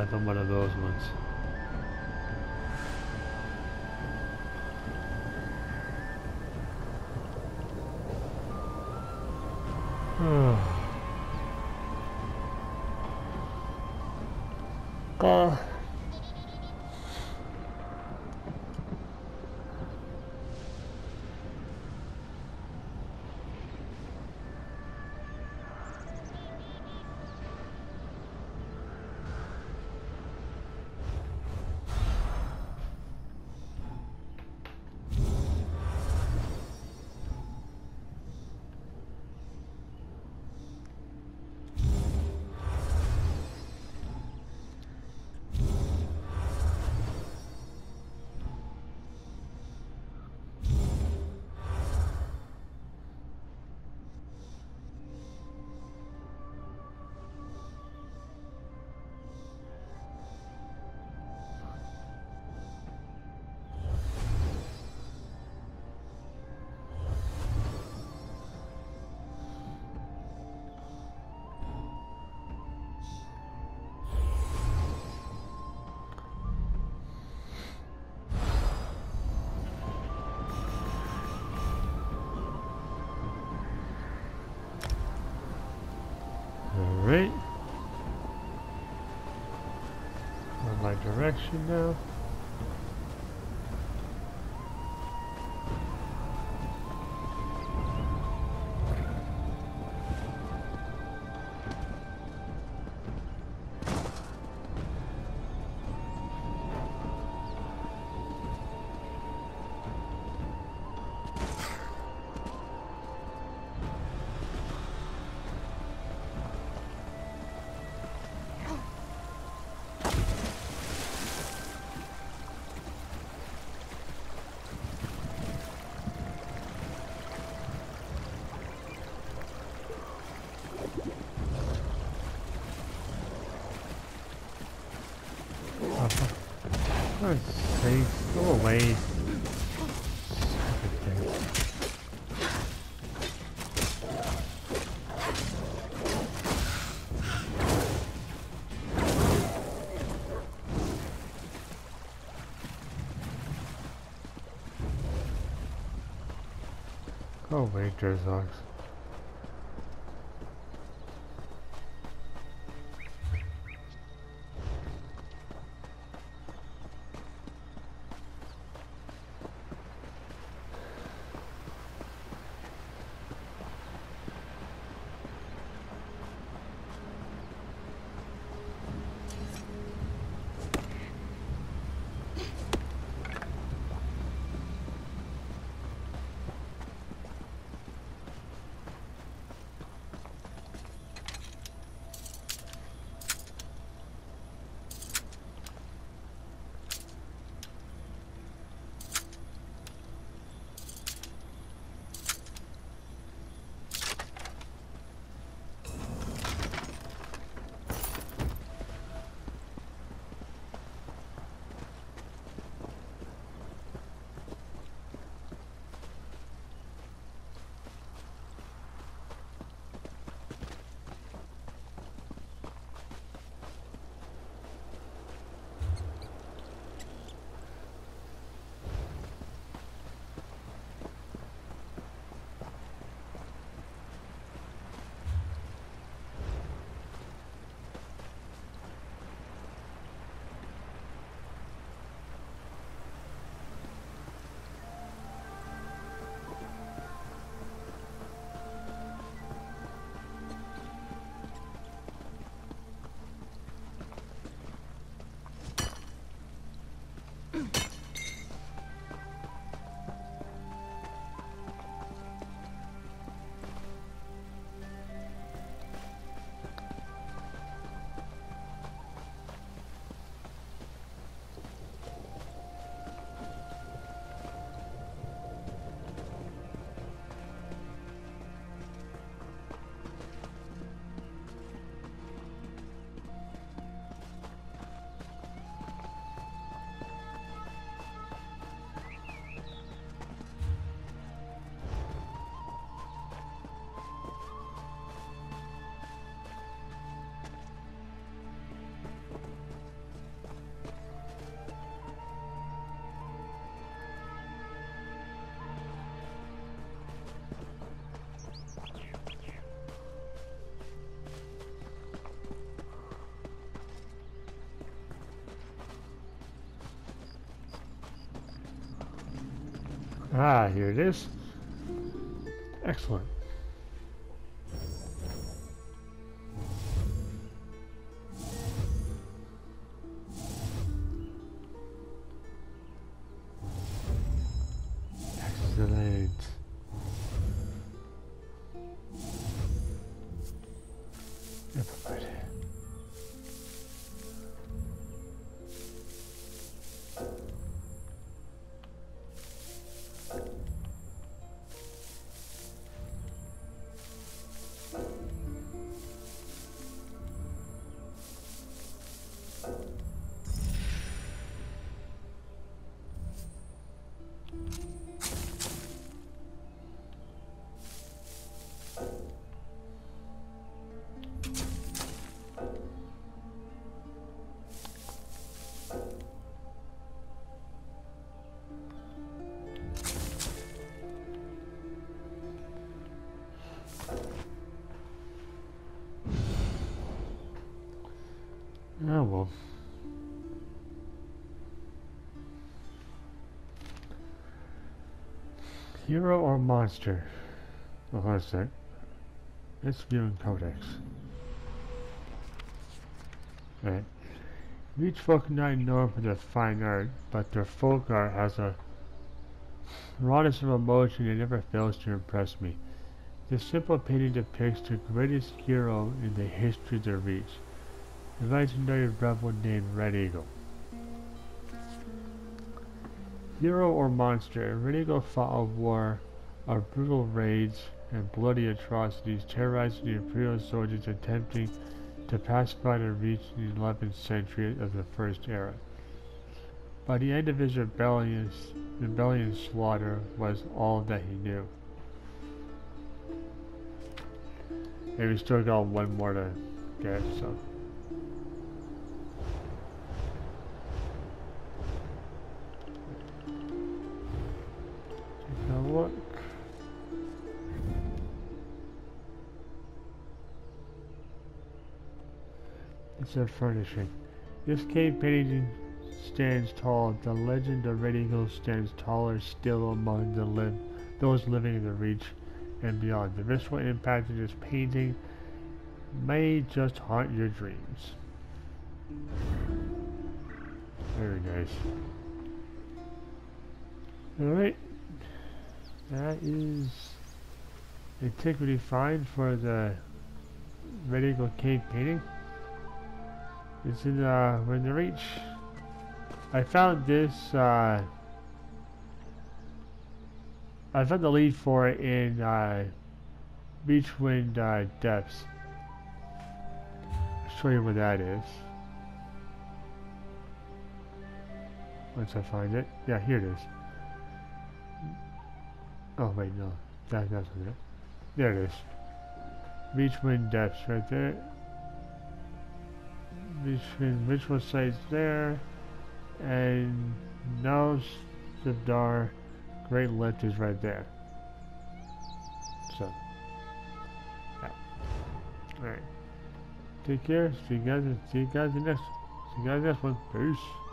another one of those ones. uh. Now. Sake, go away. Go away, Drazlox. Mm-hmm. Ah, here it is. Excellent. Oh well. Hero or monster? Oh, hold on a sec. Let's view in Codex. Right. Reachfolk not known for their fine art, but their folk art has a rawness of emotion that never fails to impress me. This simple painting depicts the greatest hero in the history of the Reach, the legendary rebel named Red Eagle. Hero or monster, Red Eagle fought a war of brutal raids and bloody atrocities, terrorizing the Imperial soldiers attempting to pacify the Reach in the 11th century of the First Era. By the end of his rebellion, rebellion slaughter was all that he knew. And we still got one more to get, so. A furnishing. This cave painting stands tall. The legend of Red Eagle stands taller still among the live those living in the Reach and beyond. The visceral impact of this painting may just haunt your dreams. Very nice. Alright. That is antiquity find for the Red Eagle Cave painting. It's in uh we're the reach. I found this uh I found the lead for it in uh Beachwind uh depths. I'll show you where that is. Once I find it. Yeah, here it is. Oh wait, no. That, that's not it. There it is. Beachwind depths right there. Beachwind ritual sites there. And now the Sivdar Great Lift is right there. So, yeah. Alright. Take care. See you guys. See you guys in next. See you guys next one. Peace.